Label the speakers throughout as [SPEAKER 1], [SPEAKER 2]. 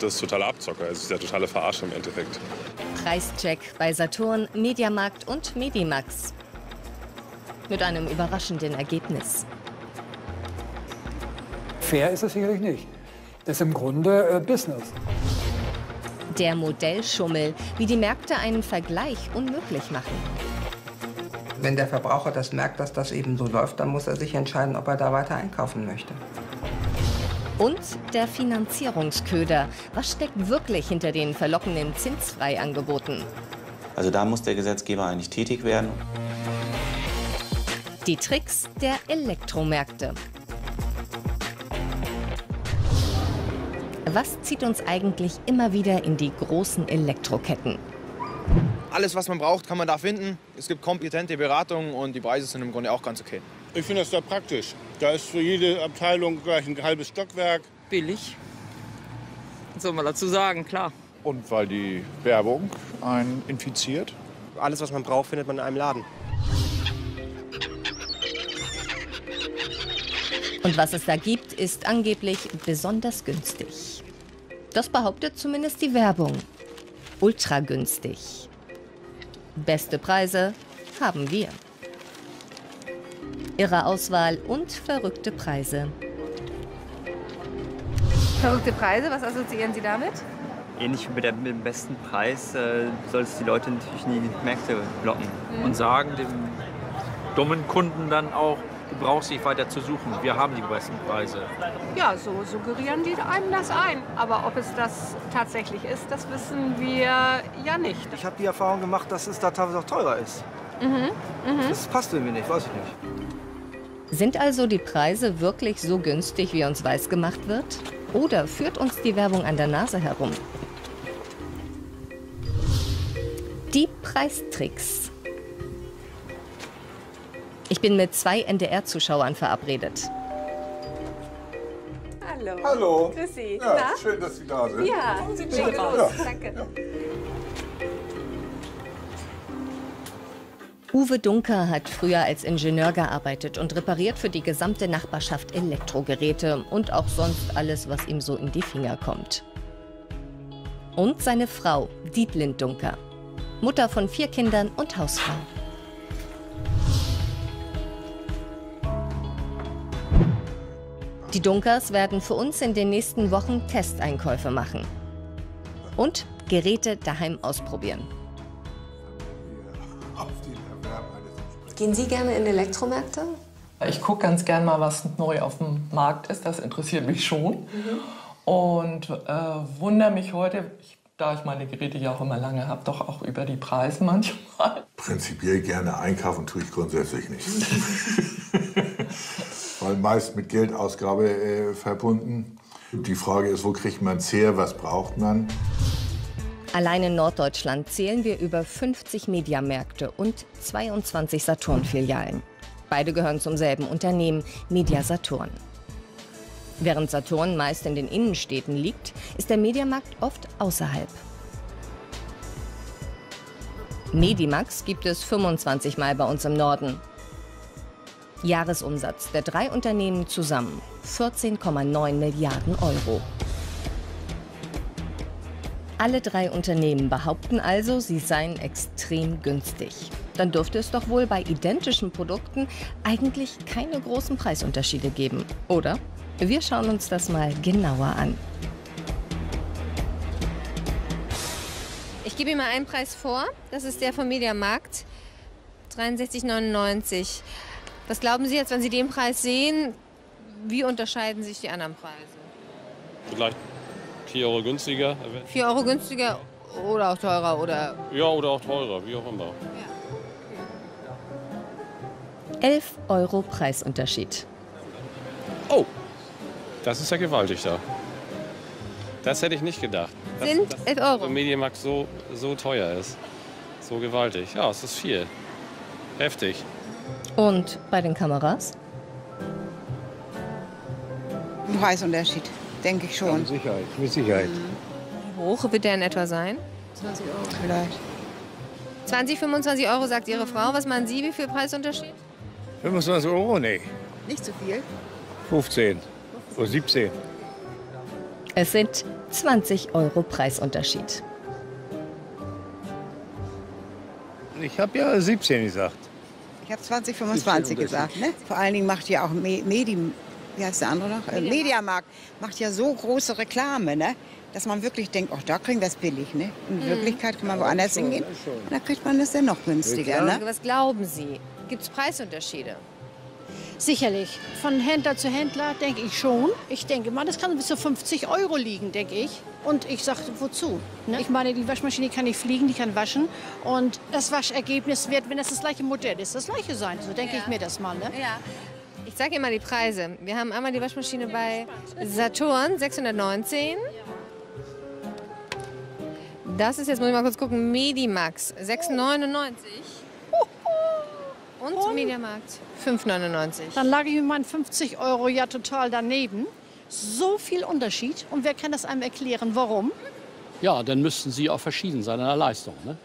[SPEAKER 1] Das ist totaler Abzocker. Es ist der totale Verarsche im Endeffekt.
[SPEAKER 2] Preischeck bei Saturn, Mediamarkt und Medimax. Mit einem überraschenden Ergebnis.
[SPEAKER 3] Fair ist es sicherlich nicht. Das ist im Grunde äh, Business.
[SPEAKER 2] Der Modellschummel, wie die Märkte einen Vergleich unmöglich machen.
[SPEAKER 4] Wenn der Verbraucher das merkt, dass das eben so läuft, dann muss er sich entscheiden, ob er da weiter einkaufen möchte.
[SPEAKER 2] Und der Finanzierungsköder. Was steckt wirklich hinter den verlockenden Zinsfreiangeboten?
[SPEAKER 5] Also da muss der Gesetzgeber eigentlich tätig werden.
[SPEAKER 2] Die Tricks der Elektromärkte. Was zieht uns eigentlich immer wieder in die großen Elektroketten?
[SPEAKER 6] Alles, was man braucht, kann man da finden. Es gibt kompetente Beratungen und die Preise sind im Grunde auch ganz okay.
[SPEAKER 7] Ich finde das sehr praktisch. Da ist für jede Abteilung gleich ein halbes Stockwerk.
[SPEAKER 8] Billig. Was soll man dazu sagen, klar.
[SPEAKER 9] Und weil die Werbung einen infiziert.
[SPEAKER 10] Alles, was man braucht, findet man in einem Laden.
[SPEAKER 2] Und was es da gibt, ist angeblich besonders günstig. Das behauptet zumindest die Werbung. Ultra günstig. Beste Preise haben wir. Ihre Auswahl und verrückte Preise.
[SPEAKER 11] Verrückte Preise, was assoziieren Sie damit?
[SPEAKER 12] Ähnlich wie mit, der, mit dem besten Preis äh, soll es die Leute natürlich in die Märkte locken.
[SPEAKER 13] Mhm. Und sagen dem dummen Kunden dann auch, du brauchst nicht weiter zu suchen, wir haben die besten Preise.
[SPEAKER 11] Ja, so suggerieren die einem das ein. Aber ob es das tatsächlich ist, das wissen wir ja nicht.
[SPEAKER 14] Ich habe die Erfahrung gemacht, dass es da teilweise auch teurer ist.
[SPEAKER 11] Mhm. Mhm.
[SPEAKER 14] Das passt mir nicht, weiß ich nicht.
[SPEAKER 2] Sind also die Preise wirklich so günstig, wie uns weisgemacht wird? Oder führt uns die Werbung an der Nase herum? Die Preistricks. Ich bin mit zwei NDR-Zuschauern verabredet.
[SPEAKER 11] Hallo.
[SPEAKER 9] Hallo.
[SPEAKER 11] Grüß Sie.
[SPEAKER 9] Ja,
[SPEAKER 11] Na?
[SPEAKER 9] schön, dass Sie da sind.
[SPEAKER 11] Ja,
[SPEAKER 9] Sie
[SPEAKER 11] legen
[SPEAKER 9] bitte.
[SPEAKER 11] los.
[SPEAKER 9] Ja.
[SPEAKER 11] Danke.
[SPEAKER 2] Uwe Dunker hat früher als Ingenieur gearbeitet und repariert für die gesamte Nachbarschaft Elektrogeräte und auch sonst alles, was ihm so in die Finger kommt. Und seine Frau, Dietlind Dunker, Mutter von vier Kindern und Hausfrau. Die Dunkers werden für uns in den nächsten Wochen Testeinkäufe machen und Geräte daheim ausprobieren.
[SPEAKER 15] Gehen Sie gerne in Elektromärkte?
[SPEAKER 16] Ich gucke ganz gern mal, was neu auf dem Markt ist. Das interessiert mich schon. Und äh, wundere mich heute, ich, da ich meine Geräte ja auch immer lange habe, doch auch über die Preise manchmal.
[SPEAKER 9] Prinzipiell gerne einkaufen tue ich grundsätzlich nicht. Weil meist mit Geldausgabe äh, verbunden. Die Frage ist, wo kriegt man es her, was braucht man?
[SPEAKER 2] Allein in Norddeutschland zählen wir über 50 Mediamärkte und 22 Saturn-Filialen. Beide gehören zum selben Unternehmen, Media Saturn. Während Saturn meist in den Innenstädten liegt, ist der Mediamarkt oft außerhalb. Medimax gibt es 25 Mal bei uns im Norden. Jahresumsatz der drei Unternehmen zusammen 14,9 Milliarden Euro. Alle drei Unternehmen behaupten also, sie seien extrem günstig. Dann dürfte es doch wohl bei identischen Produkten eigentlich keine großen Preisunterschiede geben, oder? Wir schauen uns das mal genauer an.
[SPEAKER 17] Ich gebe Ihnen mal einen Preis vor. Das ist der vom Mediamarkt. 63,99. Was glauben Sie jetzt, wenn Sie den Preis sehen? Wie unterscheiden sich die anderen Preise?
[SPEAKER 1] Vielleicht 4 Euro günstiger.
[SPEAKER 17] 4 Euro günstiger oder auch teurer oder?
[SPEAKER 1] Ja, oder auch teurer, wie auch immer.
[SPEAKER 2] 11 Euro Preisunterschied.
[SPEAKER 1] Oh, das ist ja gewaltig da. Das hätte ich nicht gedacht. Dass,
[SPEAKER 17] Sind
[SPEAKER 1] dass
[SPEAKER 17] 11 Euro.
[SPEAKER 1] der Mediamarkt so, so teuer ist. So gewaltig. Ja, es ist viel. Heftig.
[SPEAKER 2] Und bei den Kameras?
[SPEAKER 18] Preisunterschied, denke ich schon.
[SPEAKER 19] Mit Sicherheit, mit Sicherheit.
[SPEAKER 17] Wie hoch wird der in etwa sein?
[SPEAKER 18] 20 Euro vielleicht.
[SPEAKER 17] 20, 25 Euro sagt Ihre Frau. Was meinen Sie, wie viel Preisunterschied?
[SPEAKER 19] 25 Euro? Nee.
[SPEAKER 18] Nicht zu viel.
[SPEAKER 19] 15 oder 17.
[SPEAKER 2] Es sind 20 Euro Preisunterschied.
[SPEAKER 19] Ich habe ja 17 gesagt.
[SPEAKER 18] Ich habe 20, 25 gesagt. Ne? Vor allen Dingen macht ja auch Me Medi, wie heißt der andere noch? Äh, Mediamarkt macht ja so große Reklame, ne? dass man wirklich denkt, ach, da kriegen wir es billig. Ne? In
[SPEAKER 17] Mhm.
[SPEAKER 18] Wirklichkeit kann man woanders hingehen, und da kriegt man es dann noch günstiger. Ne?
[SPEAKER 17] Was glauben Sie? Gibt es Preisunterschiede?
[SPEAKER 20] Sicherlich. Von Händler zu Händler denke ich schon. Ich denke mal, das kann bis zu 50 Euro liegen, denke ich. Und ich sagte, wozu? Ne? Ich meine, die Waschmaschine kann nicht fliegen, die kann waschen. Und das Waschergebnis wird, wenn das das gleiche Modell ist, das gleiche sein. So denke ich mir das mal. Ne?
[SPEAKER 17] Ja. Ich sage Ihnen mal die Preise. Wir haben einmal die Waschmaschine bei Saturn 619. Das ist jetzt, muss ich mal kurz gucken, Medimax 6,99. Und Mediamarkt 5,99.
[SPEAKER 20] Dann lag ich mit meinen 50 Euro ja total daneben. So viel Unterschied. Und wer kann das einem erklären, warum?
[SPEAKER 21] Ja, dann müssten sie auch verschieden sein in der Leistung. Ne?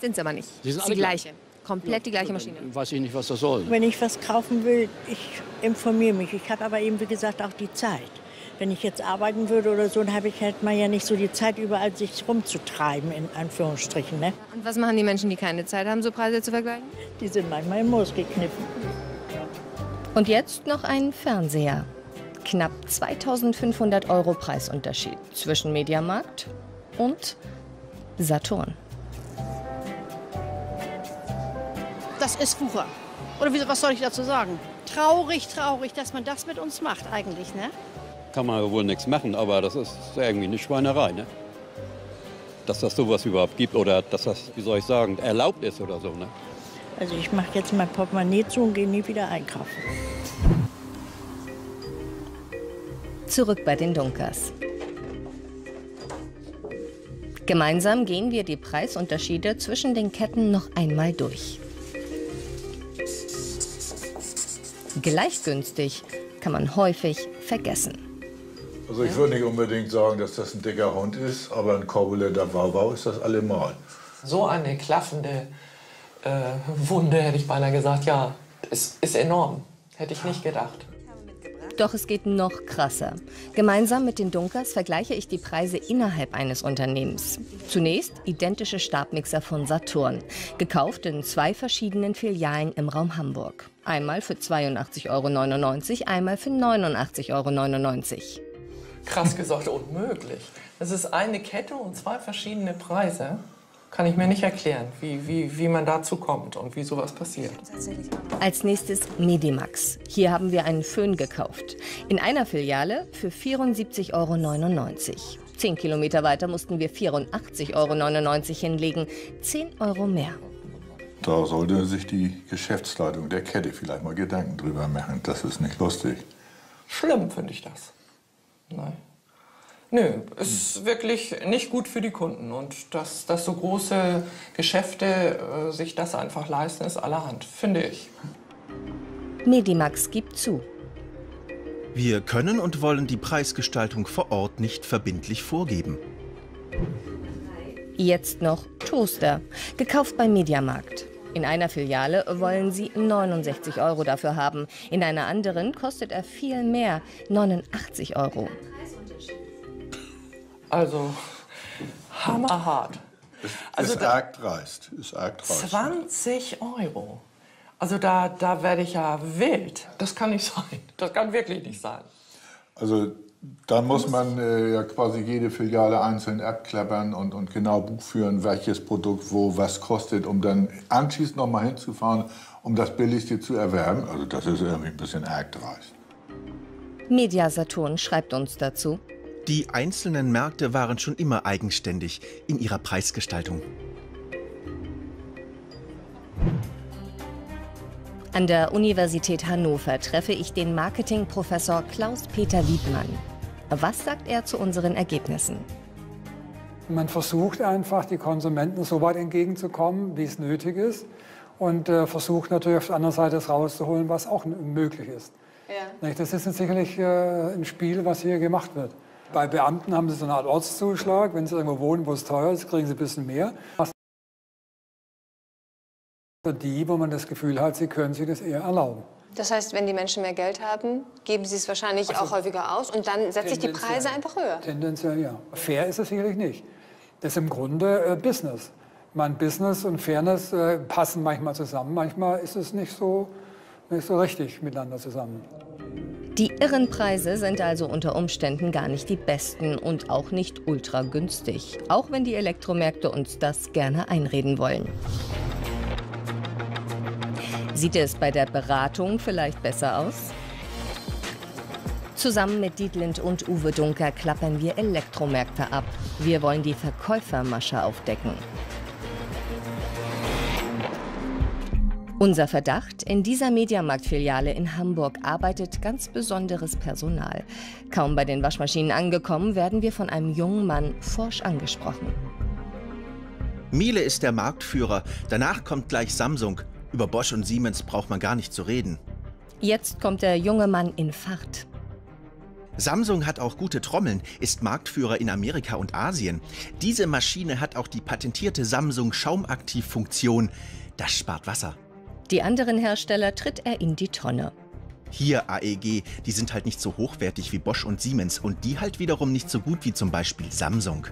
[SPEAKER 17] Sind sie aber nicht.
[SPEAKER 21] Sie sind
[SPEAKER 17] ist
[SPEAKER 21] alle
[SPEAKER 17] die
[SPEAKER 21] gleich.
[SPEAKER 17] gleiche. Komplett die gleiche Maschine.
[SPEAKER 21] Weiß ich nicht, was das soll.
[SPEAKER 22] Wenn ich was kaufen will, ich informiere mich. Ich habe aber eben, wie gesagt, auch die Zeit. Wenn ich jetzt arbeiten würde oder so, dann habe ich halt mal ja nicht so die Zeit, überall sich rumzutreiben, in Anführungsstrichen. Ne?
[SPEAKER 17] Und was machen die Menschen, die keine Zeit haben, so Preise zu vergleichen?
[SPEAKER 22] Die sind manchmal im Moos gekniffen.
[SPEAKER 2] Und jetzt noch ein Fernseher. Knapp 2500 Euro Preisunterschied zwischen Mediamarkt und Saturn.
[SPEAKER 20] Das ist Wucher. Oder wie, was soll ich dazu sagen? Traurig, traurig, dass man das mit uns macht eigentlich, ne?
[SPEAKER 23] Kann man wohl nichts machen, aber das ist irgendwie eine Schweinerei, ne? Dass das sowas überhaupt gibt oder dass das, wie soll ich sagen, erlaubt ist oder so, ne?
[SPEAKER 22] Also ich mache jetzt mein Portemonnaie zu und gehe nie wieder einkaufen.
[SPEAKER 2] Zurück bei den Dunkers. Gemeinsam gehen wir die Preisunterschiede zwischen den Ketten noch einmal durch. Gleich günstig kann man häufig vergessen.
[SPEAKER 9] Also ich würde nicht unbedingt sagen, dass das ein dicker Hund ist, aber ein korpulenter Wauwau ist das allemal.
[SPEAKER 16] So eine klaffende äh, Wunde, hätte ich beinahe gesagt. Ja, es ist enorm. Hätte ich nicht gedacht.
[SPEAKER 2] Doch es geht noch krasser. Gemeinsam mit den Dunkers vergleiche ich die Preise innerhalb eines Unternehmens. Zunächst identische Stabmixer von Saturn, gekauft in zwei verschiedenen Filialen im Raum Hamburg. Einmal für 82,99 Euro, einmal für 89,99 Euro.
[SPEAKER 16] Krass gesagt, unmöglich. Es ist eine Kette und zwei verschiedene Preise. Kann ich mir nicht erklären, wie, wie, wie man dazu kommt und wie sowas passiert.
[SPEAKER 2] Als nächstes Medimax. Hier haben wir einen Föhn gekauft. In einer Filiale für 74,99 Euro. Zehn Kilometer weiter mussten wir 84,99 Euro hinlegen. 10 Euro mehr.
[SPEAKER 9] Da sollte sich die Geschäftsleitung der Kette vielleicht mal Gedanken drüber machen. Das ist nicht lustig.
[SPEAKER 16] Schlimm finde ich das. Nein. Nö, ist wirklich nicht gut für die Kunden. Und dass, dass so große Geschäfte äh, sich das einfach leisten, ist allerhand, finde ich.
[SPEAKER 2] Medimax gibt zu.
[SPEAKER 24] Wir können und wollen die Preisgestaltung vor Ort nicht verbindlich vorgeben.
[SPEAKER 2] Jetzt noch Toaster, gekauft beim Mediamarkt. In einer Filiale wollen sie 69 Euro dafür haben. In einer anderen kostet er viel mehr, 89 Euro.
[SPEAKER 16] Also, hammerhart.
[SPEAKER 9] Ist,
[SPEAKER 16] Also
[SPEAKER 9] ist arg dreist. Ist arg dreist.
[SPEAKER 16] 20 Euro. Also da, da werde ich ja wild. Das kann nicht sein. Das kann wirklich nicht sein.
[SPEAKER 9] Also dann muss man äh, ja quasi jede Filiale einzeln abklappern und, und genau buchführen, welches Produkt wo was kostet, um dann anschließend noch mal hinzufahren, um das Billigste zu erwerben. Also das ist irgendwie ein bisschen arg dreist.
[SPEAKER 2] Media Saturn schreibt uns dazu.
[SPEAKER 24] Die einzelnen Märkte waren schon immer eigenständig in ihrer Preisgestaltung.
[SPEAKER 2] An der Universität Hannover treffe ich den Marketingprofessor Klaus-Peter Wiedmann. Was sagt er zu unseren Ergebnissen?
[SPEAKER 3] Man versucht einfach, die Konsumenten so weit entgegenzukommen, wie es nötig ist. Und äh, versucht natürlich auf der anderen Seite das rauszuholen, was auch möglich ist. Nicht? Das ist jetzt sicherlich äh, ein Spiel, was hier gemacht wird. Bei Beamten haben sie so eine Art Ortszuschlag. Wenn sie irgendwo wohnen, wo es teuer ist, kriegen sie ein bisschen mehr. Für die, wo man das Gefühl hat, sie können sich das eher erlauben.
[SPEAKER 17] Das heißt, wenn die Menschen mehr Geld haben, geben sie es wahrscheinlich
[SPEAKER 3] Also,
[SPEAKER 17] auch häufiger aus und dann setzt sich die. Preise einfach höher.
[SPEAKER 3] Tendenziell ja. Fair ist es sicherlich nicht. Das ist im Grunde äh, Business. Man Business und Fairness äh, passen manchmal zusammen, manchmal ist es nicht so, nicht so richtig miteinander zusammen.
[SPEAKER 2] Die irren Preise sind also unter Umständen gar nicht die besten und auch nicht ultra günstig, auch wenn die Elektromärkte uns das gerne einreden wollen. Sieht es bei der Beratung vielleicht besser aus? Zusammen mit Dietlind und Uwe Dunker klappern wir Elektromärkte ab. Wir wollen die Verkäufermasche aufdecken. Unser Verdacht, in dieser Mediamarkt-Filiale in Hamburg arbeitet ganz besonderes Personal. Kaum bei den Waschmaschinen angekommen, werden wir von einem jungen Mann forsch angesprochen.
[SPEAKER 24] Miele ist der Marktführer, danach kommt gleich Samsung. Über Bosch und Siemens braucht man gar nicht zu reden.
[SPEAKER 2] Jetzt kommt der junge Mann in Fahrt.
[SPEAKER 24] Samsung hat auch gute Trommeln, ist Marktführer in Amerika und Asien. Diese Maschine hat auch die patentierte Samsung Schaumaktivfunktion. Das spart Wasser.
[SPEAKER 2] Die anderen Hersteller tritt er in die Tonne.
[SPEAKER 24] Hier AEG, die sind halt nicht so hochwertig wie Bosch und Siemens und die halt wiederum nicht so gut wie zum Beispiel Samsung.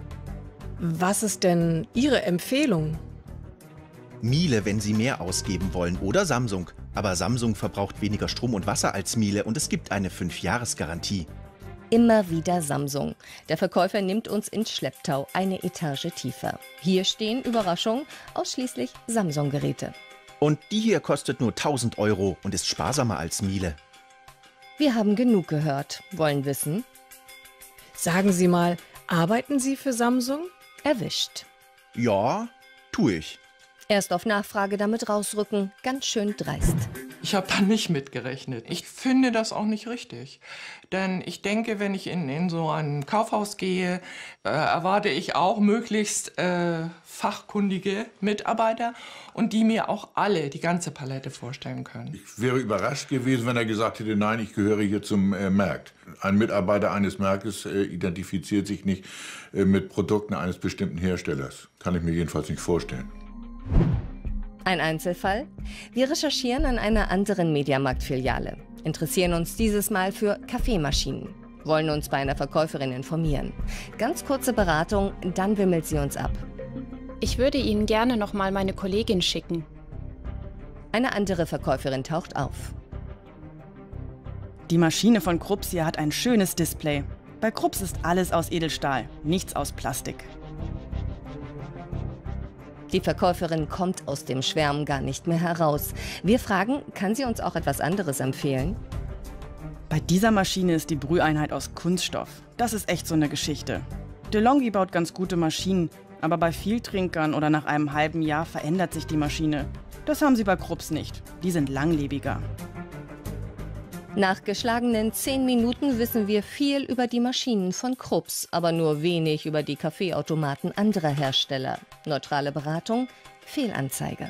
[SPEAKER 25] Was ist denn Ihre Empfehlung?
[SPEAKER 24] Miele, wenn Sie mehr ausgeben wollen, oder Samsung. Aber Samsung verbraucht weniger Strom und Wasser als Miele und es gibt eine 5-Jahres-Garantie.
[SPEAKER 2] Immer wieder Samsung. Der Verkäufer nimmt uns ins Schlepptau eine Etage tiefer. Hier stehen, Überraschung, ausschließlich Samsung-Geräte.
[SPEAKER 24] Und die hier kostet nur 1000 Euro und ist sparsamer als Miele.
[SPEAKER 2] Wir haben genug gehört, wollen wissen.
[SPEAKER 25] Sagen Sie mal, arbeiten Sie für Samsung?
[SPEAKER 2] Erwischt.
[SPEAKER 24] Ja, tue ich.
[SPEAKER 2] Erst auf Nachfrage damit rausrücken, ganz schön dreist.
[SPEAKER 16] Ich habe da nicht mitgerechnet. Ich finde das auch nicht richtig. Denn ich denke, wenn ich in, in so ein Kaufhaus gehe, äh, erwarte ich auch möglichst äh, fachkundige Mitarbeiter und die mir auch alle die ganze Palette vorstellen können.
[SPEAKER 9] Ich wäre überrascht gewesen, wenn er gesagt hätte, nein, ich gehöre hier zum äh, Markt. Ein Mitarbeiter eines Marktes äh, identifiziert sich nicht äh, mit Produkten eines bestimmten Herstellers. Kann ich mir jedenfalls nicht vorstellen.
[SPEAKER 2] Ein Einzelfall? Wir recherchieren an einer anderen Mediamarkt-Filiale, interessieren uns dieses Mal für Kaffeemaschinen, wollen uns bei einer Verkäuferin informieren. Ganz kurze Beratung, dann wimmelt sie uns ab.
[SPEAKER 26] Ich würde Ihnen gerne noch mal meine Kollegin schicken.
[SPEAKER 2] Eine andere Verkäuferin taucht auf.
[SPEAKER 27] Die Maschine von Krups hier hat ein schönes Display. Bei Krups ist alles aus Edelstahl, nichts aus Plastik.
[SPEAKER 2] Die Verkäuferin kommt aus dem Schwärmen gar nicht mehr heraus. Wir fragen, kann sie uns auch etwas anderes empfehlen?
[SPEAKER 27] Bei dieser Maschine ist die Brüheinheit aus Kunststoff. Das ist echt so eine Geschichte. DeLonghi baut ganz gute Maschinen, aber bei Vieltrinkern oder nach einem halben Jahr verändert sich die Maschine. Das haben sie bei Krups nicht. Die sind langlebiger.
[SPEAKER 2] Nach geschlagenen zehn Minuten wissen wir viel über die Maschinen von Krups, aber nur wenig über die Kaffeeautomaten anderer Hersteller. Neutrale Beratung, Fehlanzeige.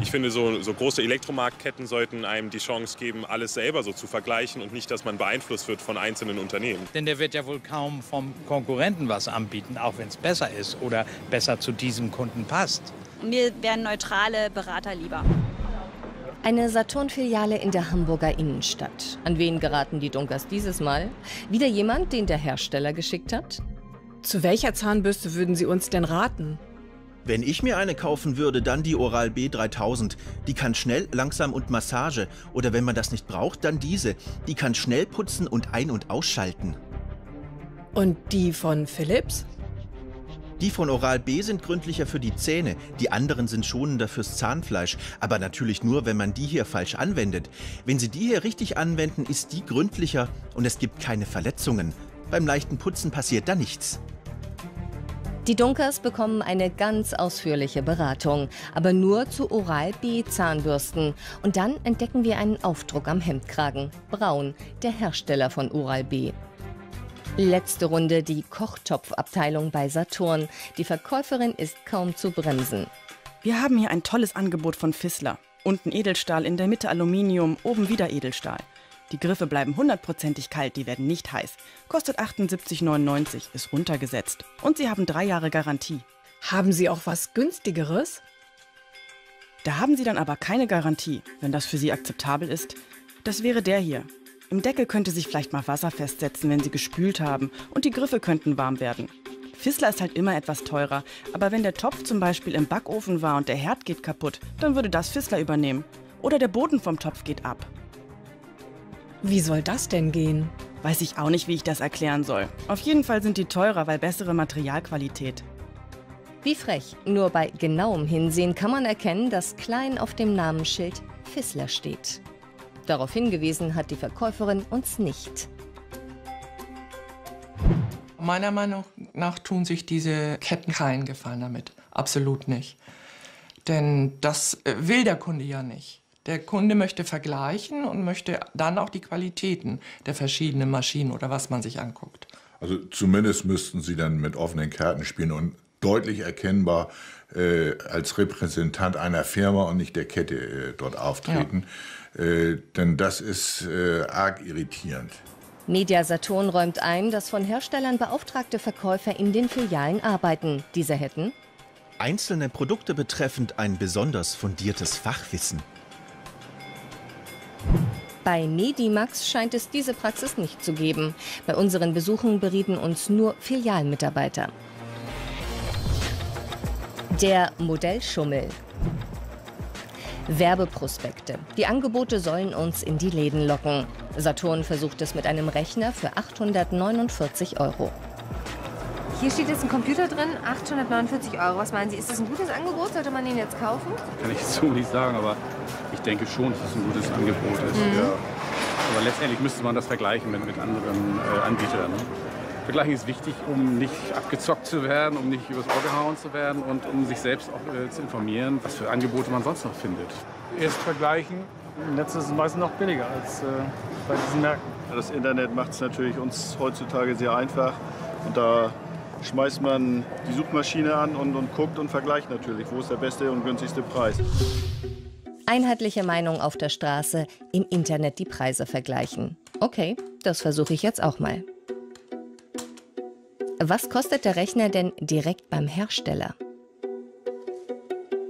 [SPEAKER 28] Ich finde, so, so große Elektromarktketten sollten einem die Chance geben, alles selber so zu vergleichen und nicht, dass man beeinflusst wird von einzelnen Unternehmen.
[SPEAKER 13] Denn der wird ja wohl kaum vom Konkurrenten was anbieten, auch wenn es besser ist oder besser zu diesem Kunden passt.
[SPEAKER 29] Mir wären neutrale Berater lieber.
[SPEAKER 2] Eine Saturn-Filiale in der Hamburger Innenstadt. An wen geraten die Dunkers dieses Mal? Wieder jemand, den der Hersteller geschickt hat?
[SPEAKER 25] Zu welcher Zahnbürste würden Sie uns denn raten?
[SPEAKER 24] Wenn ich mir eine kaufen würde, dann die Oral-B 3000. Die kann schnell, langsam und Massage. Oder wenn man das nicht braucht, dann diese. Die kann schnell putzen und ein- und ausschalten.
[SPEAKER 25] Und die von Philips?
[SPEAKER 24] Die von Oral-B sind gründlicher für die Zähne, die anderen sind schonender fürs Zahnfleisch, aber natürlich nur, wenn man die hier falsch anwendet. Wenn Sie die hier richtig anwenden, ist die gründlicher und es gibt keine Verletzungen. Beim leichten Putzen passiert da nichts.
[SPEAKER 2] Die Dunkers bekommen eine ganz ausführliche Beratung, aber nur zu Oral-B-Zahnbürsten. Und dann entdecken wir einen Aufdruck am Hemdkragen. Braun, der Hersteller von Oral-B. Letzte Runde die Kochtopfabteilung bei Saturn. Die Verkäuferin ist kaum zu bremsen.
[SPEAKER 27] Wir haben hier ein tolles Angebot von Fissler. Unten Edelstahl, in der Mitte Aluminium, oben wieder Edelstahl. Die Griffe bleiben hundertprozentig kalt, die werden nicht heiß. Kostet 78,99, ist runtergesetzt. Und sie haben drei Jahre Garantie.
[SPEAKER 25] Haben Sie auch was günstigeres?
[SPEAKER 27] Da haben Sie dann aber keine Garantie. Wenn das für Sie akzeptabel ist, Das wäre der hier. Im Deckel könnte sich vielleicht mal Wasser festsetzen, wenn Sie gespült haben. Und die Griffe könnten warm werden. Fissler ist halt immer etwas teurer. Aber wenn der Topf zum Beispiel im Backofen war und der Herd geht kaputt, dann würde das Fissler übernehmen. Oder der Boden vom Topf geht ab.
[SPEAKER 25] Wie soll das denn gehen?
[SPEAKER 27] Weiß ich auch nicht, wie ich das erklären soll. Auf jeden Fall sind die teurer, weil bessere Materialqualität.
[SPEAKER 2] Wie frech. Nur bei genauem Hinsehen kann man erkennen, dass klein auf dem Namensschild Fissler steht. Darauf hingewiesen hat die Verkäuferin uns nicht.
[SPEAKER 16] Meiner Meinung nach tun sich diese Ketten keinen Gefallen damit. Absolut nicht. Denn das äh, will der Kunde ja nicht. Der Kunde möchte vergleichen und möchte dann auch die Qualitäten der verschiedenen Maschinen oder was man sich anguckt.
[SPEAKER 9] Also zumindest müssten Sie dann mit offenen Karten spielen und deutlich erkennbar äh, als Repräsentant einer Firma und nicht der Kette äh, dort auftreten. Ja. Äh, denn das ist äh, arg irritierend.
[SPEAKER 2] Media Saturn räumt ein, dass von Herstellern beauftragte Verkäufer in den Filialen arbeiten. Diese hätten
[SPEAKER 24] einzelne Produkte betreffend ein besonders fundiertes Fachwissen.
[SPEAKER 2] Bei Medimax scheint es diese Praxis nicht zu geben. Bei unseren Besuchen berieten uns nur Filialmitarbeiter. Der Modellschummel. Werbeprospekte. Die Angebote sollen uns in die Läden locken. Saturn versucht es mit einem Rechner für 849 Euro.
[SPEAKER 17] Hier steht jetzt ein Computer drin, 849 Euro. Was meinen Sie, ist das ein gutes Angebot? Sollte man ihn jetzt kaufen?
[SPEAKER 1] Kann ich so nicht sagen, aber ich denke schon, dass es ein gutes Angebot ist. Mhm. Ja. Aber letztendlich müsste man das vergleichen mit, mit anderen äh, Anbietern. Ne? Vergleichen ist wichtig, um nicht abgezockt zu werden, um nicht übers Ohr gehauen zu werden und um sich selbst auch äh, zu informieren, was für Angebote man sonst noch findet.
[SPEAKER 30] Erst vergleichen. Im Netz ist es meistens noch billiger als äh, bei diesen Märkten.
[SPEAKER 31] Das Internet macht es natürlich uns heutzutage sehr einfach. Und da schmeißt man die Suchmaschine an und, und guckt und vergleicht natürlich, wo ist der beste und günstigste Preis.
[SPEAKER 2] Einheitliche Meinung auf der Straße, im Internet die Preise vergleichen. Okay, das versuche ich jetzt auch mal. Was kostet der Rechner denn direkt beim Hersteller?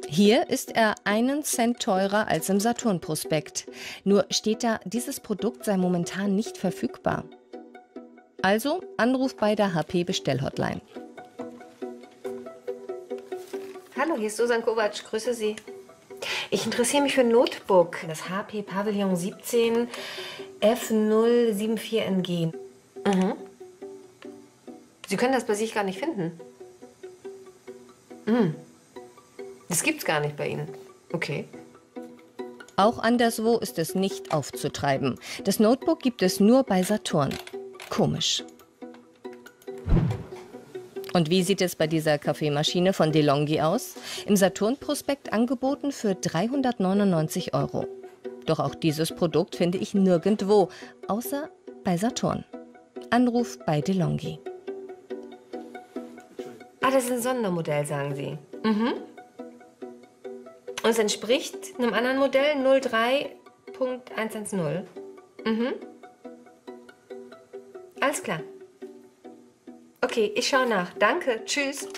[SPEAKER 2] Hier ist er einen Cent teurer als im Saturn-Prospekt. Nur steht da, dieses Produkt sei momentan nicht verfügbar. Also Anruf bei der HP Bestellhotline.
[SPEAKER 17] Hallo, hier ist Susan Kovac. Grüße Sie. Ich interessiere mich für ein Notebook, das HP Pavillon 17 F074NG. Mhm. Sie können das bei sich gar nicht finden. Mhm. Das gibt's gar nicht bei Ihnen. Okay.
[SPEAKER 2] Auch anderswo ist es nicht aufzutreiben. Das Notebook gibt es nur bei Saturn. Komisch. Und wie sieht es bei dieser Kaffeemaschine von DeLonghi aus? Im Saturn-Prospekt angeboten für 399 Euro. Doch auch dieses Produkt finde ich nirgendwo, außer bei Saturn. Anruf bei DeLonghi.
[SPEAKER 17] Ah, das ist ein Sondermodell, sagen Sie. Mhm. Und es entspricht einem anderen Modell 03.110. Mhm. Alles klar. Okay, ich schaue nach. Danke. Tschüss.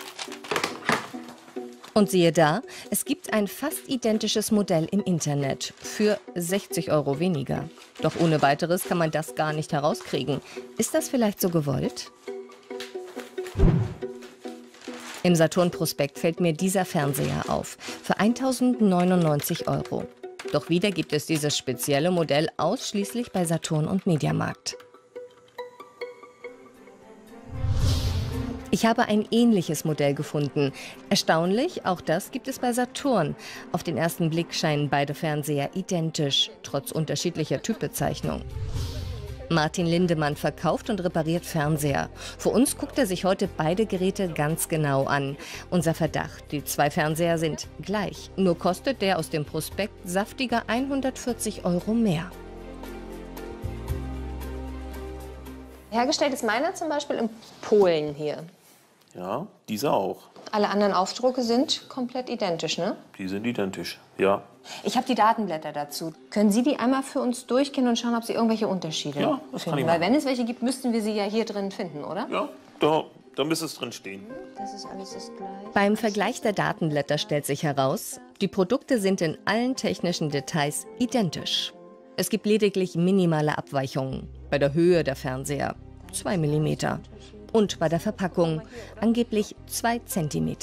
[SPEAKER 2] Und siehe da, es gibt ein fast identisches Modell im Internet für 60 Euro weniger. Doch ohne weiteres kann man das gar nicht herauskriegen. Ist das vielleicht so gewollt? Im Saturn-Prospekt fällt mir dieser Fernseher auf. Für 1099 Euro. Doch wieder gibt es dieses spezielle Modell ausschließlich bei Saturn und Mediamarkt. Ich habe ein ähnliches Modell gefunden. Erstaunlich, auch das gibt es bei Saturn. Auf den ersten Blick scheinen beide Fernseher identisch, trotz unterschiedlicher Typbezeichnung. Martin Lindemann verkauft und repariert Fernseher. Für uns guckt er sich heute beide Geräte ganz genau an. Unser Verdacht, die zwei Fernseher sind gleich. Nur kostet der aus dem Prospekt saftiger 140 Euro mehr.
[SPEAKER 17] Hergestellt ist meiner zum Beispiel in Polen hier.
[SPEAKER 32] Ja, diese auch.
[SPEAKER 17] Alle anderen Aufdrucke sind komplett identisch, ne?
[SPEAKER 32] Die sind identisch, ja.
[SPEAKER 17] Ich habe die Datenblätter dazu. Können Sie die einmal für uns durchgehen und schauen, ob Sie irgendwelche Unterschiede
[SPEAKER 32] ja, das
[SPEAKER 17] finden?
[SPEAKER 32] Kann ich
[SPEAKER 17] Weil wenn es welche gibt, müssten wir sie ja hier drin finden, oder?
[SPEAKER 32] Ja, da, da müsste es drin stehen.
[SPEAKER 17] Das ist alles das gleiche.
[SPEAKER 2] Beim Vergleich der Datenblätter stellt sich heraus, die Produkte sind in allen technischen Details identisch. Es gibt lediglich minimale Abweichungen bei der Höhe der Fernseher 2 mm und bei der Verpackung angeblich 2 cm.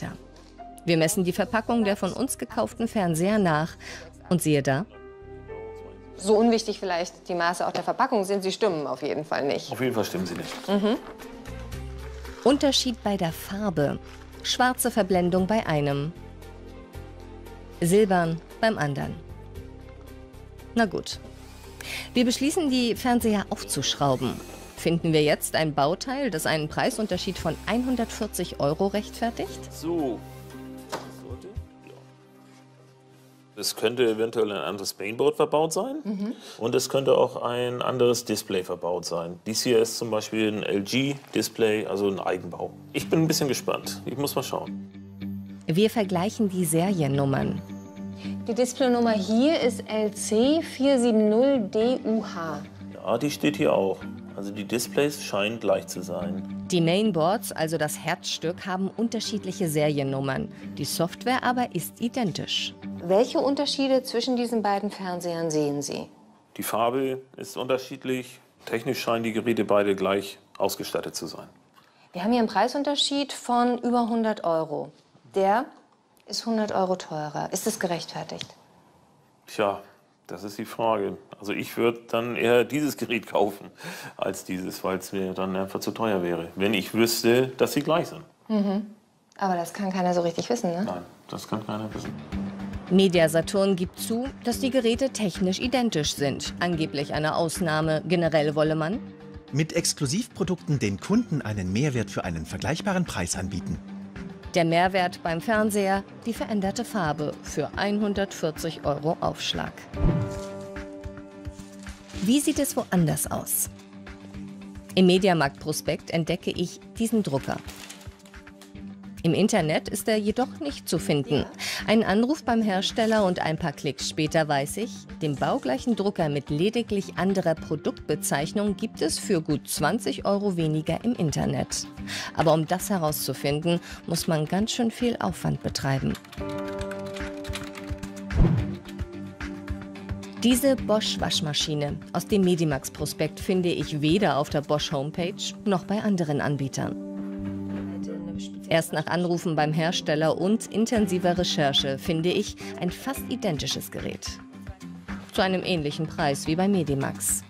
[SPEAKER 2] Wir messen die Verpackung der von uns gekauften Fernseher nach und siehe da,
[SPEAKER 17] So unwichtig vielleicht die Maße auch der Verpackung sind, sie stimmen auf jeden Fall nicht.
[SPEAKER 32] Auf jeden Fall stimmen sie nicht.
[SPEAKER 17] Mhm.
[SPEAKER 2] Unterschied bei der Farbe. Schwarze Verblendung bei einem, Silbern beim anderen. Na gut. Wir beschließen, die Fernseher aufzuschrauben. Finden wir jetzt ein Bauteil, das einen Preisunterschied von 140 Euro rechtfertigt?
[SPEAKER 32] So. Es könnte eventuell ein anderes Mainboard verbaut sein
[SPEAKER 17] Mhm.
[SPEAKER 32] und es könnte auch ein anderes Display verbaut sein. Dies hier ist zum Beispiel ein LG-Display, also ein Eigenbau. Ich bin ein bisschen gespannt. Ich muss mal schauen.
[SPEAKER 2] Wir vergleichen die Seriennummern.
[SPEAKER 17] Die Displaynummer hier ist LC470DUH.
[SPEAKER 32] Ja, die steht hier auch. Also die Displays scheinen gleich zu sein.
[SPEAKER 2] Die Mainboards, also das Herzstück, haben unterschiedliche Seriennummern. Die Software aber ist identisch.
[SPEAKER 17] Welche Unterschiede zwischen diesen beiden Fernsehern sehen Sie?
[SPEAKER 32] Die Farbe ist unterschiedlich. Technisch scheinen die Geräte beide gleich ausgestattet zu sein.
[SPEAKER 17] Wir haben hier einen Preisunterschied von über 100 Euro. Der ist 100 Euro teurer. Ist das gerechtfertigt?
[SPEAKER 32] Tja, das ist die Frage. Also ich würde dann eher dieses Gerät kaufen als dieses, weil es mir dann einfach zu teuer wäre. Wenn ich wüsste, dass sie gleich sind.
[SPEAKER 17] Mhm. Aber das kann keiner so richtig wissen, ne?
[SPEAKER 32] Nein, das kann keiner wissen.
[SPEAKER 2] Media Saturn gibt zu, dass die Geräte technisch identisch sind. Angeblich eine Ausnahme. Generell wolle man
[SPEAKER 24] Mit Exklusivprodukten den Kunden einen Mehrwert für einen vergleichbaren Preis anbieten.
[SPEAKER 2] Der Mehrwert beim Fernseher, die veränderte Farbe für 140 Euro Aufschlag. Wie sieht es woanders aus? Im Mediamarkt-Prospekt entdecke ich diesen Drucker. Im Internet ist er jedoch nicht zu finden. Ein Anruf beim Hersteller und ein paar Klicks später weiß ich, den baugleichen Drucker mit lediglich anderer Produktbezeichnung gibt es für gut 20 Euro weniger im Internet. Aber um das herauszufinden, muss man ganz schön viel Aufwand betreiben. Diese Bosch-Waschmaschine aus dem Medimax-Prospekt finde ich weder auf der Bosch-Homepage noch bei anderen Anbietern. Erst nach Anrufen beim Hersteller und intensiver Recherche finde ich ein fast identisches Gerät. Zu einem ähnlichen Preis wie bei Medimax.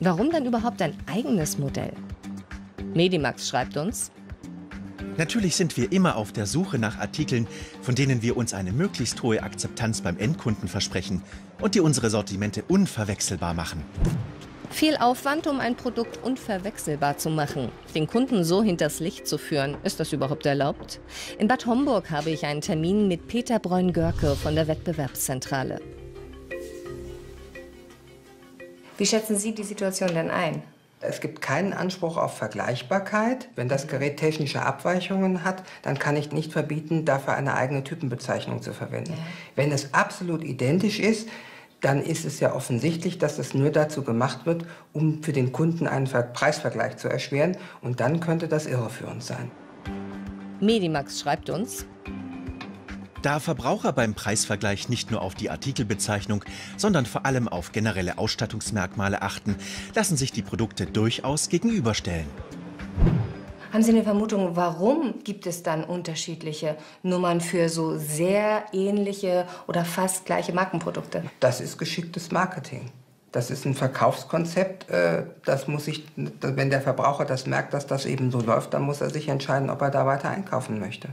[SPEAKER 2] Warum dann überhaupt ein eigenes Modell? Medimax schreibt uns,
[SPEAKER 24] Natürlich sind wir immer auf der Suche nach Artikeln, von denen wir uns eine möglichst hohe Akzeptanz beim Endkunden versprechen und die unsere Sortimente unverwechselbar machen.
[SPEAKER 2] Viel Aufwand, um ein Produkt unverwechselbar zu machen. Den Kunden so hinters Licht zu führen, ist das überhaupt erlaubt? In Bad Homburg habe ich einen Termin mit Peter Bräun-Görke von der Wettbewerbszentrale.
[SPEAKER 17] Wie schätzen Sie die Situation denn ein?
[SPEAKER 33] Es gibt keinen Anspruch auf Vergleichbarkeit. Wenn das Gerät technische Abweichungen hat, dann kann ich nicht verbieten, dafür eine eigene Typenbezeichnung zu verwenden. Wenn es absolut identisch ist, dann ist es ja offensichtlich, dass es nur dazu gemacht wird, um für den Kunden einen Ver Preisvergleich zu erschweren. Und dann könnte das irreführend sein.
[SPEAKER 2] Medimax schreibt uns,
[SPEAKER 24] Da Verbraucher beim Preisvergleich nicht nur auf die Artikelbezeichnung, sondern vor allem auf generelle Ausstattungsmerkmale achten, lassen sich die Produkte durchaus gegenüberstellen.
[SPEAKER 17] Haben Sie eine Vermutung, warum gibt es dann unterschiedliche Nummern für so sehr ähnliche oder fast gleiche Markenprodukte?
[SPEAKER 33] Das ist geschicktes Marketing. Das ist ein Verkaufskonzept. äh, Das muss sich, wenn der Verbraucher das merkt, dass das eben so läuft, dann muss er sich entscheiden, ob er da weiter einkaufen möchte.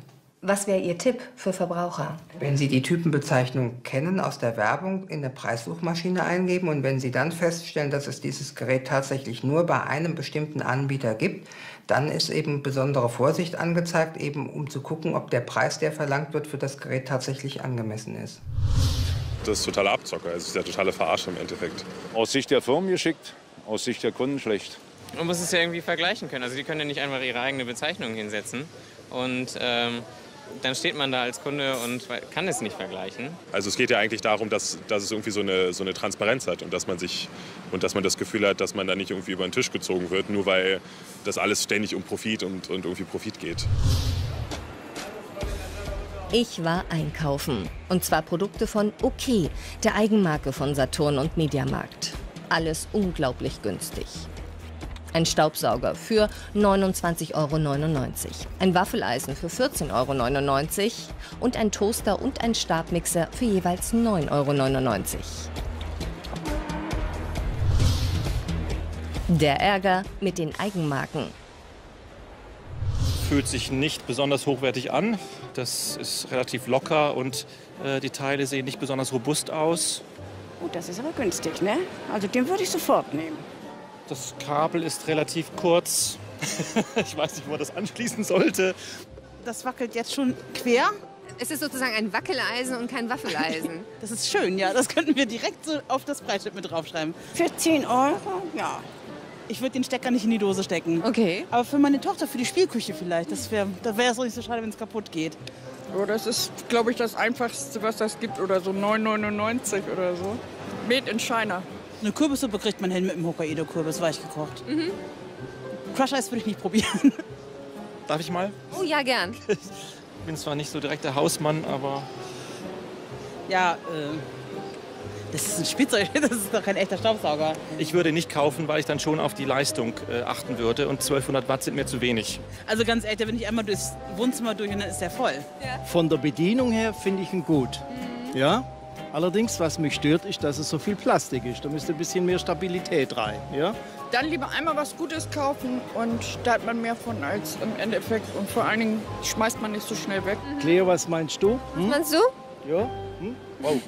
[SPEAKER 17] Was wäre Ihr Tipp für Verbraucher?
[SPEAKER 33] Wenn Sie die Typenbezeichnung kennen aus der Werbung, in eine Preissuchmaschine eingeben und wenn Sie dann feststellen, dass es dieses Gerät tatsächlich nur bei einem bestimmten Anbieter gibt, dann ist eben besondere Vorsicht angezeigt, eben um zu gucken, ob der Preis, der verlangt wird, für das Gerät tatsächlich angemessen ist.
[SPEAKER 28] Das ist totaler Abzocker. Es ist der totale Verarsche im Endeffekt.
[SPEAKER 34] Aus Sicht der Firmen geschickt, aus Sicht der Kunden schlecht.
[SPEAKER 35] Man muss es ja irgendwie vergleichen können. Also die können ja nicht einfach ihre eigene Bezeichnung hinsetzen. Und ähm, dann steht man da als Kunde und kann es nicht vergleichen.
[SPEAKER 28] Also es geht ja eigentlich darum, dass, dass es irgendwie so eine, so eine Transparenz hat und dass man sich und dass man das Gefühl hat, dass man da nicht irgendwie über den Tisch gezogen wird, nur weil das alles ständig um Profit und, und irgendwie Profit geht.
[SPEAKER 2] Ich war einkaufen. Und zwar Produkte von OK, der Eigenmarke von Saturn und Mediamarkt. Alles unglaublich günstig. Ein Staubsauger für 29,99 Euro. Ein Waffeleisen für 14,99 Euro. Und ein Toaster und ein Stabmixer für jeweils 9,99 Euro. Der Ärger mit den Eigenmarken.
[SPEAKER 36] Fühlt sich nicht besonders hochwertig an. Das ist relativ locker und äh, die Teile sehen nicht besonders robust aus.
[SPEAKER 37] Gut, das ist aber günstig, ne? Also den würde ich sofort nehmen.
[SPEAKER 36] Das Kabel ist relativ kurz. ich weiß nicht, wo man das anschließen sollte.
[SPEAKER 38] Das wackelt jetzt schon quer.
[SPEAKER 17] Es ist sozusagen ein Wackeleisen und kein Waffeleisen.
[SPEAKER 38] Das ist schön, ja. Das könnten wir direkt so auf das Preisschild mit draufschreiben. Für 10 Euro, ja. Ich würde den Stecker nicht in die Dose stecken.
[SPEAKER 17] Okay.
[SPEAKER 38] Aber für meine Tochter, für die Spielküche vielleicht. Das wäre das wär nicht so schade, wenn es kaputt geht.
[SPEAKER 39] Oh, das ist, glaube ich, das Einfachste, was das gibt. Oder so 9,99 oder so. Made in China.
[SPEAKER 38] Eine Kürbissuppe kriegt man hin mit dem Hokkaido-Kürbis, weich gekocht. Mhm. Crush-Eis würde ich nicht probieren.
[SPEAKER 36] Darf ich mal?
[SPEAKER 17] Oh ja, gern.
[SPEAKER 36] Ich bin zwar nicht so direkt der Hausmann, aber...
[SPEAKER 38] Ja, äh, das ist ein Spielzeug, das ist doch kein echter Staubsauger.
[SPEAKER 36] Ich würde nicht kaufen, weil ich dann schon auf die Leistung äh, achten würde und 1200 Watt sind mir zu wenig.
[SPEAKER 38] Also ganz ehrlich, da bin ich einmal durchs Wohnzimmer durch und dann ist der voll.
[SPEAKER 40] Ja. Von der Bedienung her finde ich ihn gut. Mhm. Ja? Allerdings, was mich stört, ist, dass es so viel Plastik ist. Da müsste ein bisschen mehr Stabilität rein. Ja?
[SPEAKER 39] Dann lieber einmal was Gutes kaufen und da hat man mehr von als im Endeffekt. Und vor allen Dingen schmeißt man nicht so schnell weg.
[SPEAKER 40] Mhm. Cleo, was meinst du?
[SPEAKER 17] Hm? Was meinst du?
[SPEAKER 40] Ja? Hm? Wow.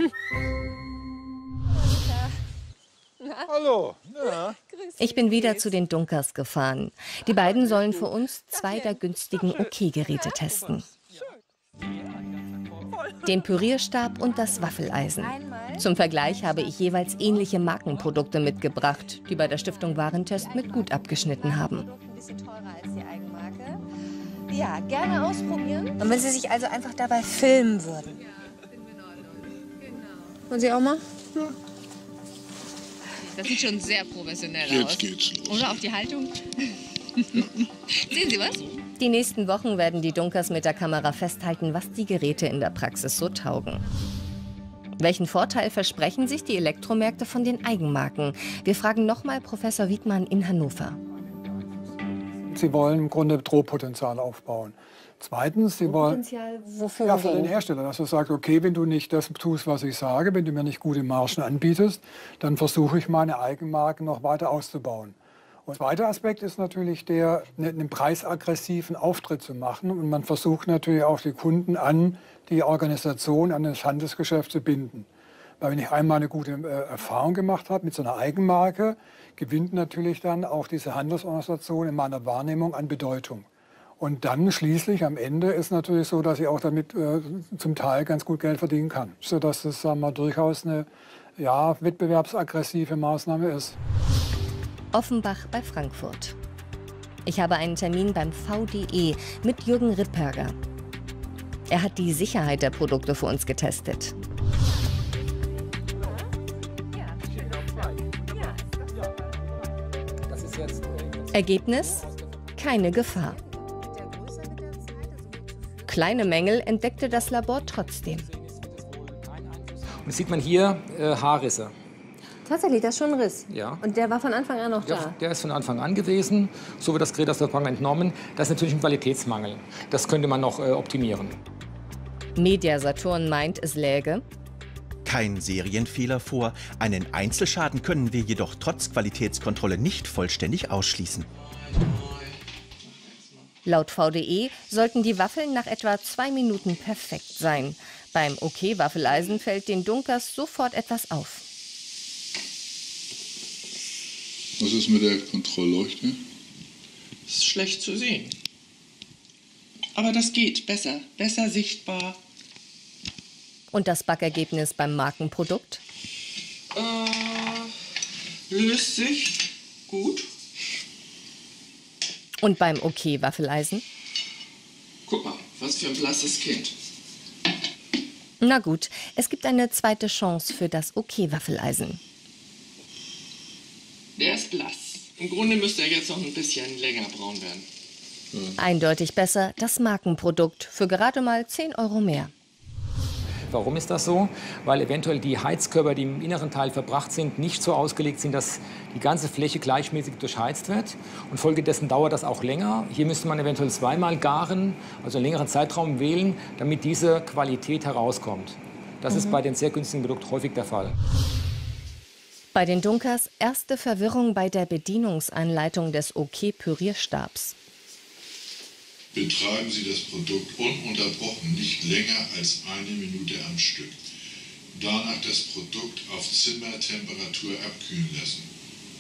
[SPEAKER 9] Hallo. Ja.
[SPEAKER 2] Ich bin wieder zu den Dunkers gefahren. Die beiden sollen für uns zwei der günstigen OK-Geräte testen. Den Pürierstab und das Waffeleisen. Zum Vergleich habe ich jeweils ähnliche Markenprodukte mitgebracht, die bei der Stiftung Warentest mit gut abgeschnitten haben.
[SPEAKER 17] Ja, gerne ausprobieren. Und wenn Sie sich also einfach dabei filmen würden.
[SPEAKER 39] Wollen Sie auch mal?
[SPEAKER 17] Ja. Das sieht schon sehr professionell
[SPEAKER 9] Jetzt
[SPEAKER 17] aus.
[SPEAKER 9] geht's los.
[SPEAKER 17] Oder auch die Haltung. Sehen Sie was?
[SPEAKER 2] Die nächsten Wochen werden die Dunkers mit der Kamera festhalten, was die Geräte in der Praxis so taugen. Welchen Vorteil versprechen sich die Elektromärkte von den Eigenmarken? Wir fragen nochmal Professor Wiedmann in Hannover.
[SPEAKER 3] Sie wollen im Grunde Drohpotenzial aufbauen. Zweitens, Sie wollen
[SPEAKER 17] Potenzial wofür?
[SPEAKER 3] ja, für den Hersteller, dass er sagt, okay, wenn du nicht das tust, was ich sage, wenn du mir nicht gute Margen anbietest, dann versuche ich meine Eigenmarken noch weiter auszubauen. Und der zweite Aspekt ist natürlich der, ne, einen preisaggressiven Auftritt zu machen. Und man versucht natürlich auch die Kunden an die Organisation, an das Handelsgeschäft zu binden. Weil wenn ich einmal eine gute äh, Erfahrung gemacht habe mit so einer Eigenmarke, gewinnt natürlich dann auch diese Handelsorganisation in meiner Wahrnehmung an Bedeutung. Und dann schließlich am Ende ist natürlich so, dass ich auch damit äh, zum Teil ganz gut Geld verdienen kann. Sodass das durchaus eine ja, wettbewerbsaggressive Maßnahme ist.
[SPEAKER 2] Offenbach bei Frankfurt. Ich habe einen Termin beim VDE mit Jürgen Ripperger. Er hat die Sicherheit der Produkte für uns getestet. Ergebnis? Keine Gefahr. Kleine Mängel entdeckte das Labor trotzdem.
[SPEAKER 41] Und sieht man hier äh, Haarrisse.
[SPEAKER 17] Tatsächlich, das ist schon ein Riss.
[SPEAKER 41] Ja.
[SPEAKER 17] Und der war von Anfang an noch
[SPEAKER 41] Der,
[SPEAKER 17] da.
[SPEAKER 41] der ist von Anfang an gewesen. So wird das Gerät aus der Bank entnommen. Das ist natürlich ein Qualitätsmangel. Das könnte man noch äh, optimieren.
[SPEAKER 2] Media Saturn meint, es läge
[SPEAKER 24] Kein Serienfehler vor. Einen Einzelschaden können wir jedoch trotz Qualitätskontrolle nicht vollständig ausschließen.
[SPEAKER 2] Laut VDE sollten die Waffeln nach etwa zwei Minuten perfekt sein. Beim OK-Waffeleisen fällt den Dunkers sofort etwas auf.
[SPEAKER 9] Was ist mit der Kontrollleuchte?
[SPEAKER 42] ist schlecht zu sehen. Aber das geht besser, besser sichtbar.
[SPEAKER 2] Und das Backergebnis beim Markenprodukt?
[SPEAKER 42] Äh, löst sich gut.
[SPEAKER 2] Und beim OK-Waffeleisen?
[SPEAKER 42] Guck mal, was für ein blasses Kind.
[SPEAKER 2] Na gut, es gibt eine zweite Chance für das OK-Waffeleisen.
[SPEAKER 42] Der ist blass. Im Grunde müsste er jetzt noch ein bisschen länger braun werden.
[SPEAKER 2] Eindeutig besser das Markenprodukt für gerade mal 10 Euro mehr.
[SPEAKER 41] Warum ist das so? Weil eventuell die Heizkörper, die im inneren Teil verbracht sind, nicht so ausgelegt sind, dass die ganze Fläche gleichmäßig durchheizt wird. Und folgedessen dauert das auch länger. Hier müsste man eventuell zweimal garen, also einen längeren Zeitraum wählen, damit diese Qualität herauskommt. Das mhm. ist bei den sehr günstigen Produkten häufig der Fall.
[SPEAKER 2] Bei den Dunkers erste Verwirrung bei der Bedienungsanleitung des OK-Pürierstabs.
[SPEAKER 9] Betreiben Sie das Produkt ununterbrochen nicht länger als eine Minute am Stück. Danach das Produkt auf Zimmertemperatur abkühlen lassen.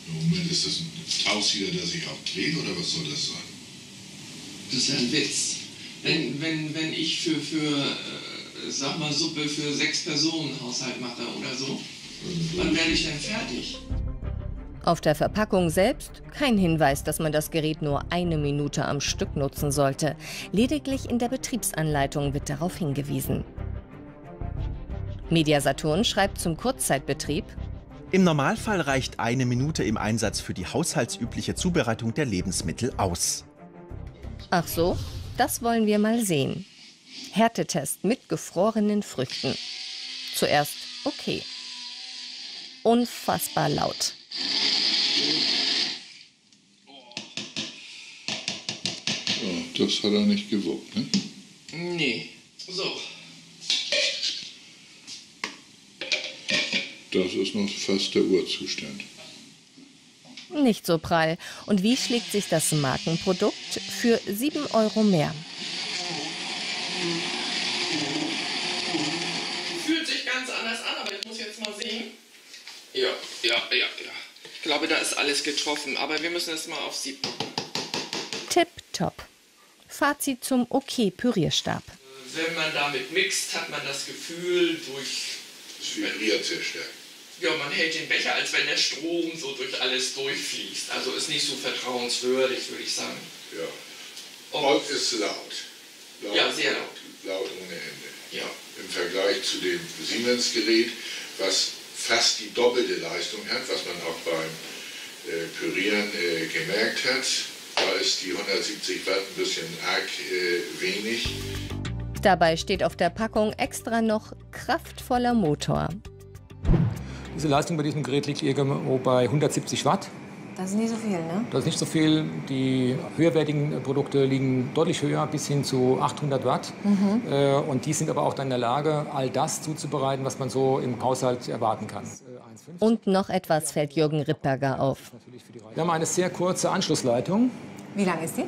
[SPEAKER 9] Im Moment ist das ein Tausieder, der sich auch dreht, oder was soll das sein?
[SPEAKER 42] Das ist ja ein Witz. Wenn, wenn, wenn ich für, für äh, sag mal, Suppe für sechs Personen Haushalt mache oder so, wann werde ich denn fertig?
[SPEAKER 2] Auf der Verpackung selbst kein Hinweis, dass man das Gerät nur eine Minute am Stück nutzen sollte. Lediglich in der Betriebsanleitung wird darauf hingewiesen. Mediasaturn schreibt zum Kurzzeitbetrieb,
[SPEAKER 24] im Normalfall reicht eine Minute im Einsatz für die haushaltsübliche Zubereitung der Lebensmittel aus.
[SPEAKER 2] Ach so, das wollen wir mal sehen. Härtetest mit gefrorenen Früchten. Zuerst okay. Unfassbar laut.
[SPEAKER 9] Ja, das hat er nicht gewuppt, ne?
[SPEAKER 42] Nee. So.
[SPEAKER 9] Das ist noch fast der Urzustand.
[SPEAKER 2] Nicht so prall. Und wie schlägt sich das Markenprodukt für 7 Euro mehr?
[SPEAKER 42] Ja, ja, ja, ja. Ich glaube, da ist alles getroffen, aber wir müssen es mal auf Sie gucken.
[SPEAKER 2] Tipptopp. Fazit zum OK-Pürierstab.
[SPEAKER 42] Wenn man damit mixt, hat man das Gefühl, durch.
[SPEAKER 9] Es vibriert sehr stark.
[SPEAKER 42] Ja, man hält den Becher, als wenn der Strom so durch alles durchfließt. Also ist nicht so vertrauenswürdig, würde ich sagen.
[SPEAKER 9] Ja. Und ist laut. laut.
[SPEAKER 42] Ja, sehr laut.
[SPEAKER 9] Laut ohne Ende.
[SPEAKER 42] Ja.
[SPEAKER 9] Im Vergleich zu dem Siemens-Gerät, was fast die doppelte Leistung hat, was man auch beim äh, Pürieren äh, gemerkt hat. Da ist die 170 Watt ein bisschen arg äh, wenig.
[SPEAKER 2] Dabei steht auf der Packung extra noch kraftvoller Motor.
[SPEAKER 41] Diese Leistung bei diesem Gerät liegt irgendwo bei 170 Watt.
[SPEAKER 17] Das ist nicht so viel, ne?
[SPEAKER 41] Das ist nicht so viel. Die höherwertigen Produkte liegen deutlich höher, bis hin zu 800 Watt. Mhm. Äh, und die sind aber auch dann in der Lage, all das zuzubereiten, was man so im Haushalt erwarten kann.
[SPEAKER 2] Und noch etwas fällt Jürgen Rittberger auf.
[SPEAKER 41] Wir haben eine sehr kurze Anschlussleitung.
[SPEAKER 17] Wie lang ist die?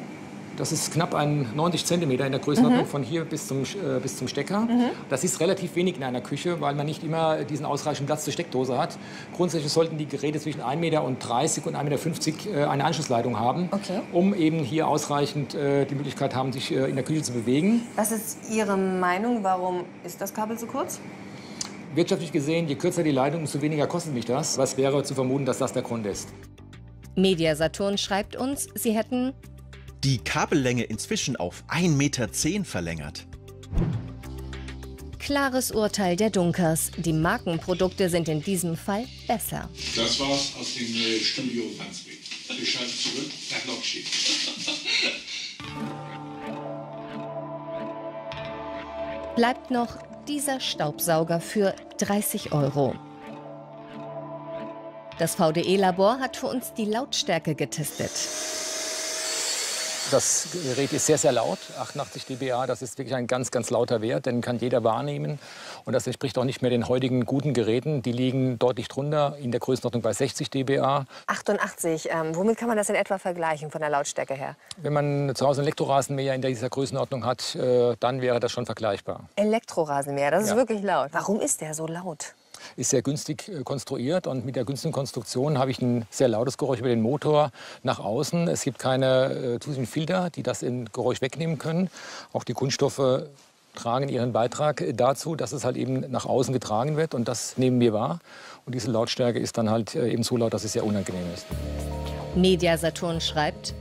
[SPEAKER 41] Das ist knapp ein 90 cm in der Größenordnung mhm. von hier bis zum, äh, bis zum Stecker. Mhm. Das ist relativ wenig in einer Küche, weil man nicht immer diesen ausreichenden Platz zur Steckdose hat. Grundsätzlich sollten die Geräte zwischen 1,30 Meter und 1,50 Meter äh, eine Anschlussleitung haben,
[SPEAKER 17] okay.
[SPEAKER 41] um eben hier ausreichend äh, die Möglichkeit haben, sich äh, in der Küche zu bewegen.
[SPEAKER 17] Was ist Ihre Meinung? Warum ist das Kabel so kurz?
[SPEAKER 41] Wirtschaftlich gesehen, je kürzer die Leitung, umso weniger kostet mich das. Was wäre zu vermuten, dass das der Grund ist?
[SPEAKER 2] Media Saturn schreibt uns, sie hätten
[SPEAKER 24] die Kabellänge inzwischen auf 1,10 Meter verlängert.
[SPEAKER 2] Klares Urteil der Dunkers. Die Markenprodukte sind in diesem Fall besser.
[SPEAKER 9] Das war's aus dem äh, Studio Wandsbek. Wir schalten zurück nach Lokstedt.
[SPEAKER 2] Bleibt noch dieser Staubsauger für 30 Euro. Das VDE-Labor hat für uns die Lautstärke getestet.
[SPEAKER 41] Das Gerät ist sehr, sehr laut, 88 dBA. Das ist wirklich ein ganz, ganz lauter Wert, den kann jeder wahrnehmen. Und das entspricht auch nicht mehr den heutigen guten Geräten. Die liegen deutlich drunter, in der Größenordnung bei 60 dBA.
[SPEAKER 17] 88, ähm, womit kann man das in etwa vergleichen von der Lautstärke her?
[SPEAKER 41] Wenn man zu Hause einen Elektrorasenmäher in dieser Größenordnung hat, äh, dann wäre das schon vergleichbar.
[SPEAKER 17] Elektrorasenmäher, das ist ja. wirklich laut. Warum ist der so laut?
[SPEAKER 41] Ist sehr günstig äh, konstruiert und mit der günstigen Konstruktion habe ich ein sehr lautes Geräusch über den Motor nach außen. Es gibt keine äh, zusätzlichen Filter, die das Geräusch wegnehmen können. Auch die Kunststoffe tragen ihren Beitrag dazu, dass es halt eben nach außen getragen wird und das nehmen wir wahr. Und diese Lautstärke ist dann halt äh, eben so laut, dass es sehr unangenehm ist.
[SPEAKER 2] Media Saturn schreibt,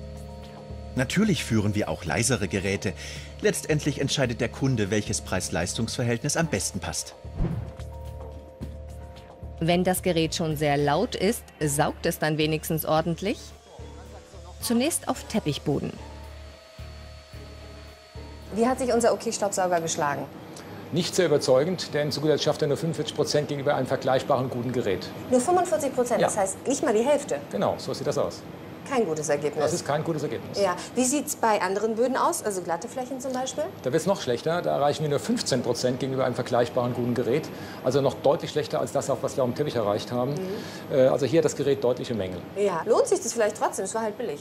[SPEAKER 24] Natürlich führen wir auch leisere Geräte. Letztendlich entscheidet der Kunde, welches Preis-Leistungs-Verhältnis am besten passt.
[SPEAKER 2] Wenn das Gerät schon sehr laut ist, saugt es dann wenigstens ordentlich? Zunächst auf Teppichboden.
[SPEAKER 17] Wie hat sich unser OK-Staubsauger geschlagen?
[SPEAKER 41] nicht sehr überzeugend, denn zu guter schafft er nur 45 Prozent gegenüber einem vergleichbaren guten Gerät.
[SPEAKER 2] Nur 45 Prozent,
[SPEAKER 41] Ja.
[SPEAKER 2] das heißt nicht mal die Hälfte.
[SPEAKER 41] Genau, so sieht das aus.
[SPEAKER 2] Kein gutes Ergebnis.
[SPEAKER 41] Das ist kein gutes Ergebnis.
[SPEAKER 2] ja. Wie sieht es bei anderen Böden aus, also glatte Flächen zum Beispiel?
[SPEAKER 41] Da wird es noch schlechter. Da erreichen wir nur 15 Prozent gegenüber einem vergleichbaren guten Gerät. Also noch deutlich schlechter als das, auch, was wir auf dem Teppich erreicht haben. Äh, Also hier hat das Gerät deutliche Mängel.
[SPEAKER 2] Ja. Lohnt sich das vielleicht trotzdem? Es war halt billig.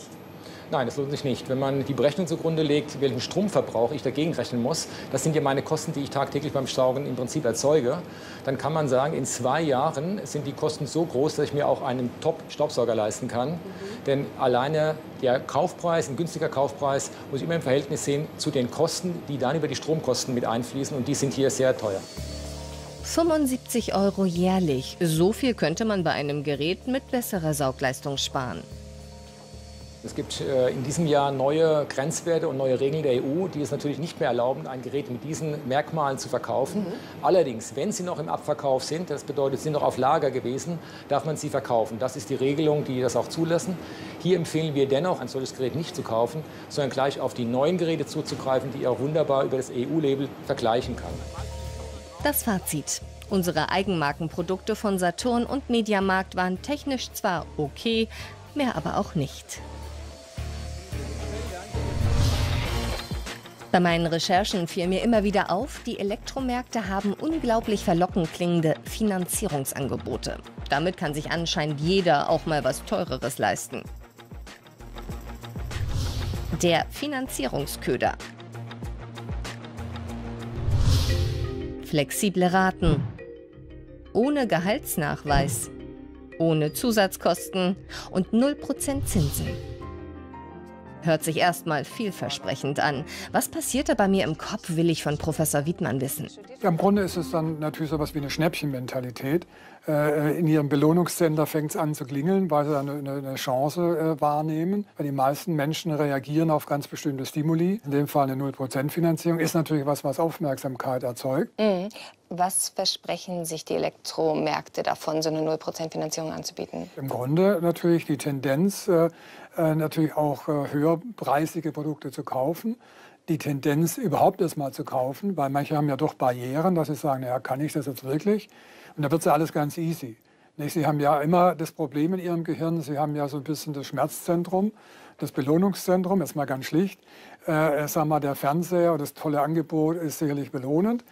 [SPEAKER 41] Nein, das lohnt sich nicht. Wenn man die Berechnung zugrunde legt, welchen Stromverbrauch ich dagegen rechnen muss, das sind ja meine Kosten, die ich tagtäglich beim Staugen im Prinzip erzeuge, dann kann man sagen, in zwei Jahren sind die Kosten so groß, dass ich mir auch einen Top-Staubsauger leisten kann. Denn alleine der Kaufpreis, ein günstiger Kaufpreis, muss ich immer im Verhältnis sehen zu den Kosten, die dann über die Stromkosten mit einfließen. Und die sind hier sehr teuer.
[SPEAKER 2] 75 Euro jährlich. So viel könnte man bei einem Gerät mit besserer Saugleistung sparen.
[SPEAKER 41] Es gibt äh, in diesem Jahr neue Grenzwerte und neue Regeln der EU, die es natürlich nicht mehr erlauben, ein Gerät mit diesen Merkmalen zu verkaufen. Allerdings, wenn sie noch im Abverkauf sind, das bedeutet, sie sind noch auf Lager gewesen, darf man sie verkaufen. Das ist die Regelung, die das auch zulassen. Hier empfehlen wir dennoch, ein solches Gerät nicht zu kaufen, sondern gleich auf die neuen Geräte zuzugreifen, die ihr auch wunderbar über das EU-Label vergleichen kann.
[SPEAKER 2] Das Fazit. Unsere Eigenmarkenprodukte von Saturn und Mediamarkt waren technisch zwar okay, mehr aber auch nicht. Bei meinen Recherchen fiel mir immer wieder auf, die Elektromärkte haben unglaublich verlockend klingende Finanzierungsangebote. Damit kann sich anscheinend jeder auch mal was Teureres leisten. Der Finanzierungsköder. Flexible Raten. Ohne Gehaltsnachweis. Ohne Zusatzkosten und 0% Zinsen. Hört sich erstmal vielversprechend an. Was passiert da bei mir im Kopf, will ich von Professor Wiedmann wissen.
[SPEAKER 3] Im Grunde ist es dann natürlich so etwas wie eine Schnäppchenmentalität. Äh, in ihrem Belohnungssender fängt es an zu klingeln, weil sie dann eine, eine Chance äh, wahrnehmen. Weil die meisten Menschen reagieren auf ganz bestimmte Stimuli. In dem Fall eine 0%-Finanzierung ist natürlich was, was Aufmerksamkeit erzeugt.
[SPEAKER 17] Mhm. Was versprechen sich die Elektromärkte davon, so eine 0% Finanzierung anzubieten?
[SPEAKER 3] Im Grunde natürlich die Tendenz, äh, äh, natürlich auch äh, höherpreisige Produkte zu kaufen. Die Tendenz, überhaupt erst mal zu kaufen, weil manche haben ja doch Barrieren, dass sie sagen, ja, kann ich das jetzt wirklich? Und da wird ja alles ganz easy. Nicht? Sie haben ja immer das Problem in Ihrem Gehirn, Sie haben ja so ein bisschen das Schmerzzentrum, das Belohnungszentrum, jetzt mal ganz schlicht. Äh, sag mal, der Fernseher und das tolle Angebot ist sicherlich belohnend.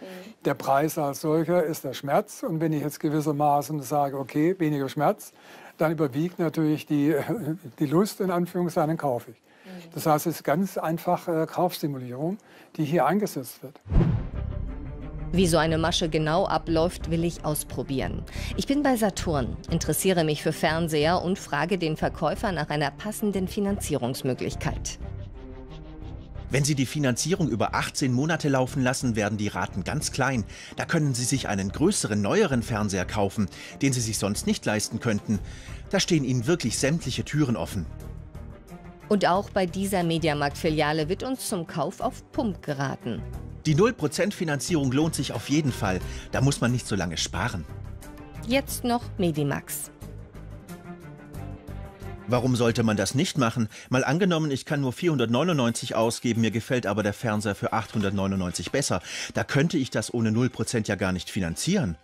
[SPEAKER 3] Der Preis als solcher ist der Schmerz. Und wenn ich jetzt gewissermaßen sage, okay, weniger Schmerz, dann überwiegt natürlich die, die Lust, in Anführungszeichen, dann kaufe ich. Das heißt, es ist ganz einfach äh, Kaufstimulierung, die hier eingesetzt wird.
[SPEAKER 2] Wie so eine Masche genau abläuft, will ich ausprobieren. Ich bin bei Saturn, interessiere mich für Fernseher und frage den Verkäufer nach einer passenden Finanzierungsmöglichkeit.
[SPEAKER 24] Wenn Sie die Finanzierung über 18 Monate laufen lassen, werden die Raten ganz klein. Da können Sie sich einen größeren, neueren Fernseher kaufen, den Sie sich sonst nicht leisten könnten. Da stehen Ihnen wirklich sämtliche Türen offen.
[SPEAKER 2] Und auch bei dieser Mediamarkt-Filiale wird uns zum Kauf auf Pump geraten.
[SPEAKER 24] Die 0% Finanzierung lohnt sich auf jeden Fall. Da muss man nicht so lange sparen.
[SPEAKER 2] Jetzt noch Medimax.
[SPEAKER 24] Warum sollte man das nicht machen? Mal angenommen, ich kann nur 499 ausgeben, mir gefällt aber der Fernseher für 899 besser. Da könnte ich das ohne 0% ja gar nicht finanzieren.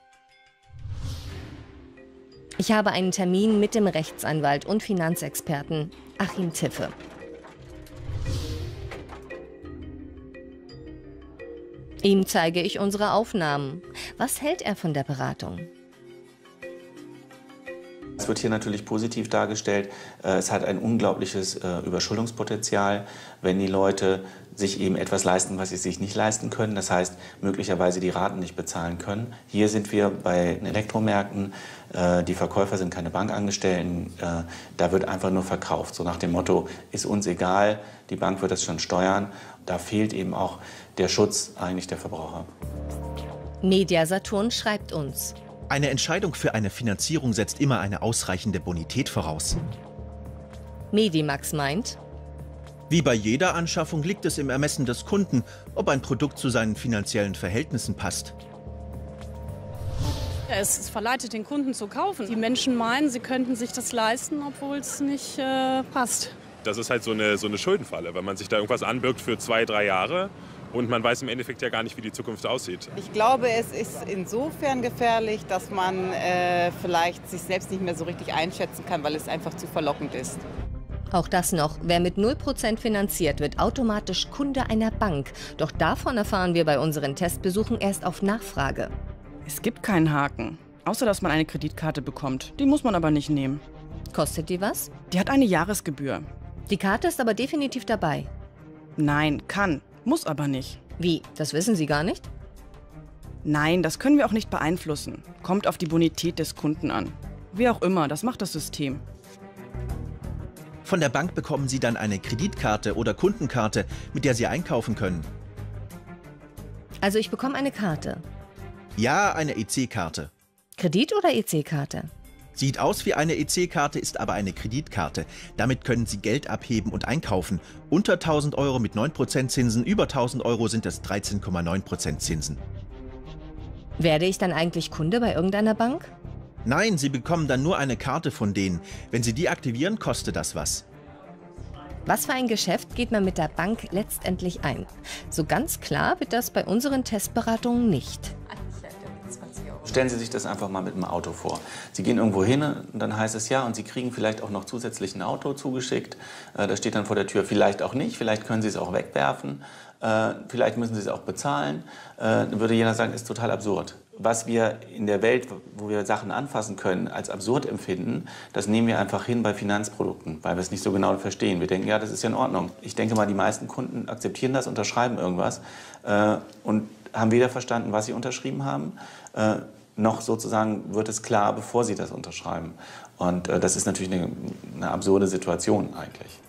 [SPEAKER 2] Ich habe einen Termin mit dem Rechtsanwalt und Finanzexperten Achim Tiffe. Ihm zeige ich unsere Aufnahmen. Was hält er von der Beratung?
[SPEAKER 43] Es wird hier natürlich positiv dargestellt. Äh, Es hat ein unglaubliches äh, Überschuldungspotenzial, wenn die Leute sich eben etwas leisten, was sie sich nicht leisten können. Das heißt, möglicherweise die Raten nicht bezahlen können. Hier sind wir bei Elektromärkten. Äh, Die Verkäufer sind keine Bankangestellten. Da wird einfach nur verkauft. So nach dem Motto, ist uns egal, die Bank wird das schon steuern. Da fehlt eben auch der Schutz eigentlich der Verbraucher.
[SPEAKER 2] Media Saturn schreibt uns.
[SPEAKER 24] Eine Entscheidung für eine Finanzierung setzt immer eine ausreichende Bonität voraus.
[SPEAKER 2] Medimax meint,
[SPEAKER 24] Wie bei jeder Anschaffung liegt es im Ermessen des Kunden, ob ein Produkt zu seinen finanziellen Verhältnissen passt.
[SPEAKER 44] Es es verleitet den Kunden zu kaufen. Die Menschen meinen, sie könnten sich das leisten, obwohl es nicht äh, passt.
[SPEAKER 28] Das ist halt so eine, so eine Schuldenfalle. Wenn man sich da irgendwas anbirgt für zwei, drei Jahre Und man weiß im Endeffekt ja gar nicht, wie die Zukunft aussieht.
[SPEAKER 45] Ich glaube, es ist insofern gefährlich, dass man äh, vielleicht sich selbst nicht mehr so richtig einschätzen kann, weil es einfach zu verlockend ist.
[SPEAKER 2] Auch das noch. Wer mit 0% finanziert, wird automatisch Kunde einer Bank. Doch davon erfahren wir bei unseren Testbesuchen erst auf Nachfrage.
[SPEAKER 46] Es gibt keinen Haken. Außer dass man eine Kreditkarte bekommt. Die muss man aber nicht nehmen.
[SPEAKER 2] Kostet die was?
[SPEAKER 46] Die hat eine Jahresgebühr.
[SPEAKER 2] Die Karte ist aber definitiv dabei.
[SPEAKER 46] Nein, kann. Muss aber nicht.
[SPEAKER 2] Wie? Das wissen Sie gar nicht?
[SPEAKER 46] Nein, das können wir auch nicht beeinflussen. Kommt auf die Bonität des Kunden an. Wie auch immer, das macht das System.
[SPEAKER 24] Von der Bank bekommen Sie dann eine Kreditkarte oder Kundenkarte, mit der Sie einkaufen können.
[SPEAKER 2] Also ich bekomme eine Karte.
[SPEAKER 24] Ja, eine EC-Karte.
[SPEAKER 2] Kredit- oder EC-Karte?
[SPEAKER 24] Sieht aus wie eine EC-Karte, ist aber eine Kreditkarte. Damit können Sie Geld abheben und einkaufen. Unter 1000 Euro mit 9% Zinsen, über 1000 Euro sind es 13,9% Zinsen.
[SPEAKER 2] Werde ich dann eigentlich Kunde bei irgendeiner Bank?
[SPEAKER 24] Nein, Sie bekommen dann nur eine Karte von denen. Wenn Sie die aktivieren, kostet das was.
[SPEAKER 2] Was für ein Geschäft geht man mit der Bank letztendlich ein? So ganz klar wird das bei unseren Testberatungen nicht.
[SPEAKER 43] Stellen Sie sich das einfach mal mit einem Auto vor. Sie gehen irgendwo hin und dann heißt es ja und Sie kriegen vielleicht auch noch zusätzlich ein Auto zugeschickt. Äh, das steht dann vor der Tür. Vielleicht auch nicht, vielleicht können Sie es auch wegwerfen, äh, vielleicht müssen Sie es auch bezahlen. Äh, dann würde jeder sagen, ist total absurd. Was wir in der Welt, wo wir Sachen anfassen können, als absurd empfinden, das nehmen wir einfach hin bei Finanzprodukten, weil wir es nicht so genau verstehen. Wir denken, ja, das ist ja in Ordnung. Ich denke mal, die meisten Kunden akzeptieren das, unterschreiben irgendwas und haben weder verstanden, was sie unterschrieben haben, äh, noch sozusagen wird es klar, bevor sie das unterschreiben. Und äh, das ist natürlich eine, eine absurde Situation eigentlich.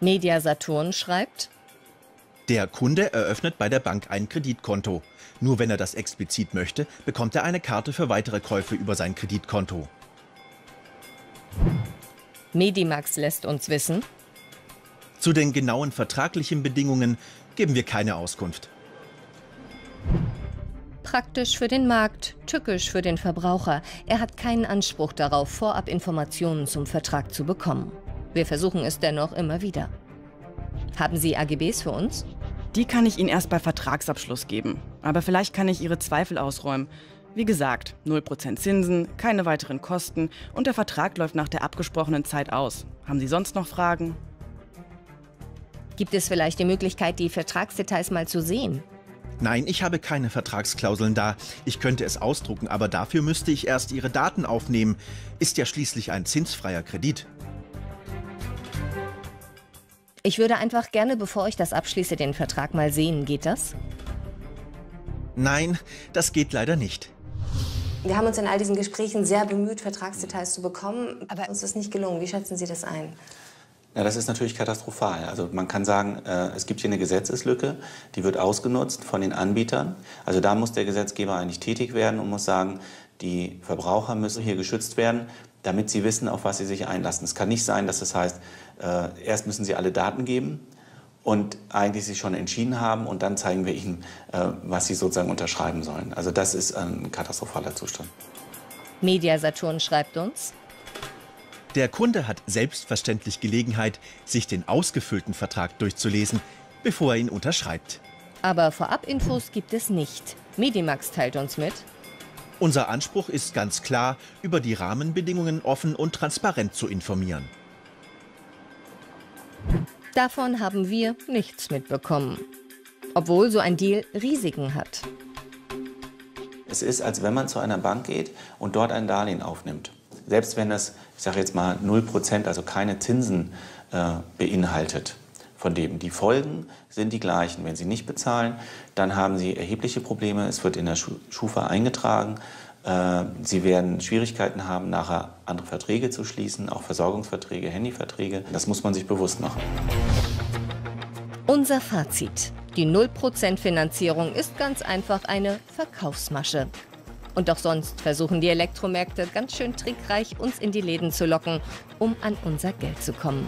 [SPEAKER 2] Media Saturn schreibt,
[SPEAKER 24] der Kunde eröffnet bei der Bank ein Kreditkonto. Nur wenn er das explizit möchte, bekommt er eine Karte für weitere Käufe über sein Kreditkonto.
[SPEAKER 2] Medimax lässt uns wissen,
[SPEAKER 24] zu den genauen vertraglichen Bedingungen geben wir keine Auskunft.
[SPEAKER 2] Praktisch für den Markt, tückisch für den Verbraucher. Er hat keinen Anspruch darauf, vorab Informationen zum Vertrag zu bekommen. Wir versuchen es dennoch immer wieder. Haben Sie AGBs für uns?
[SPEAKER 46] Die kann ich Ihnen erst bei Vertragsabschluss geben. Aber vielleicht kann ich Ihre Zweifel ausräumen. Wie gesagt, 0% Zinsen, keine weiteren Kosten und der Vertrag läuft nach der abgesprochenen Zeit aus. Haben Sie sonst noch Fragen?
[SPEAKER 2] Gibt es vielleicht die Möglichkeit, die Vertragsdetails mal zu sehen?
[SPEAKER 24] Nein, ich habe keine Vertragsklauseln da. Ich könnte es ausdrucken, aber dafür müsste ich erst Ihre Daten aufnehmen. Ist ja schließlich ein zinsfreier Kredit.
[SPEAKER 2] Ich würde einfach gerne, bevor ich das abschließe, den Vertrag mal sehen. Geht das?
[SPEAKER 24] Nein, das geht leider nicht.
[SPEAKER 17] Wir haben uns in all diesen Gesprächen sehr bemüht, Vertragsdetails zu bekommen, aber uns ist nicht gelungen. Wie schätzen Sie das ein?
[SPEAKER 43] Ja, das ist natürlich katastrophal. Also man kann sagen, äh, es gibt hier eine Gesetzeslücke, die wird ausgenutzt von den Anbietern. Also da muss der Gesetzgeber eigentlich tätig werden und muss sagen, die Verbraucher müssen hier geschützt werden, damit sie wissen, auf was sie sich einlassen. Es kann nicht sein, dass das heißt, äh, erst müssen sie alle Daten geben und eigentlich sich schon entschieden haben und dann zeigen wir ihnen, äh, was sie sozusagen unterschreiben sollen. Also das ist ein katastrophaler Zustand.
[SPEAKER 2] Media Saturn schreibt uns,
[SPEAKER 24] der Kunde hat selbstverständlich Gelegenheit, sich den ausgefüllten Vertrag durchzulesen, bevor er ihn unterschreibt.
[SPEAKER 2] Aber Vorabinfos gibt es nicht. Medimax teilt uns mit.
[SPEAKER 24] Unser Anspruch ist ganz klar, über die Rahmenbedingungen offen und transparent zu informieren.
[SPEAKER 2] Davon haben wir nichts mitbekommen. Obwohl so ein Deal Risiken hat.
[SPEAKER 43] Es ist, als wenn man zu einer Bank geht und dort ein Darlehen aufnimmt selbst wenn das, ich sage jetzt mal 0 Prozent, also keine Zinsen äh, beinhaltet von dem. Die Folgen sind die gleichen. Wenn Sie nicht bezahlen, dann haben Sie erhebliche Probleme. Es wird in der Schufa eingetragen. Äh, Sie werden Schwierigkeiten haben, nachher andere Verträge zu schließen, auch Versorgungsverträge, Handyverträge. Das muss man sich bewusst machen.
[SPEAKER 2] Unser Fazit. Die 0% Finanzierung ist ganz einfach eine Verkaufsmasche. Und auch sonst versuchen die Elektromärkte ganz schön trickreich, uns in die Läden zu locken, um an unser Geld zu kommen.